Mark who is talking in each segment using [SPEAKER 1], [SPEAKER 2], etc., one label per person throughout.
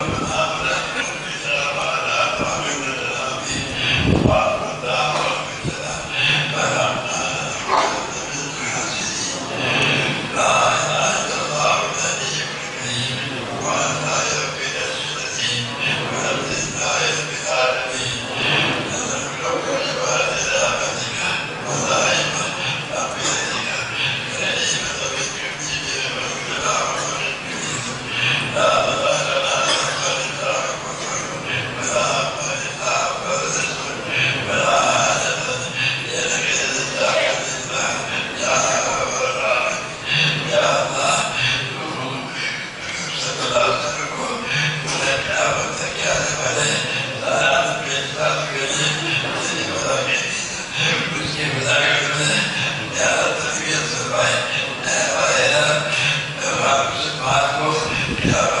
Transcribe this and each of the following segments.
[SPEAKER 1] up. Yeah.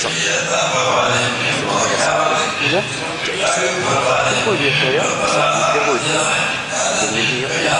[SPEAKER 1] 있어. 그죠? 듣고 있어요? 듣고 있어. 들리세요?